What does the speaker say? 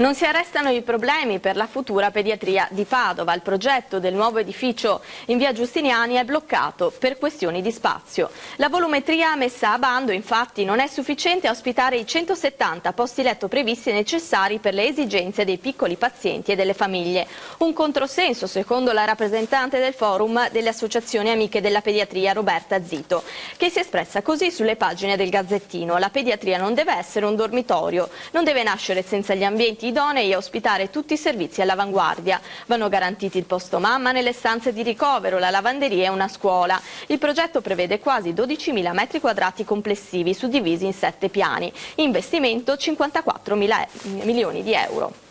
Non si arrestano i problemi per la futura pediatria di Padova. Il progetto del nuovo edificio in via Giustiniani è bloccato per questioni di spazio. La volumetria messa a bando infatti non è sufficiente a ospitare i 170 posti letto previsti e necessari per le esigenze dei piccoli pazienti e delle famiglie. Un controsenso secondo la rappresentante del forum delle associazioni amiche della pediatria Roberta Zito, che si è espressa così sulle pagine del Gazzettino. La pediatria non deve essere un dormitorio, non deve nascere senza gli ambienti idonei a ospitare tutti i servizi all'avanguardia. Vanno garantiti il posto mamma nelle stanze di ricovero, la lavanderia e una scuola. Il progetto prevede quasi 12.000 metri quadrati complessivi suddivisi in sette piani. Investimento 54 milioni di euro.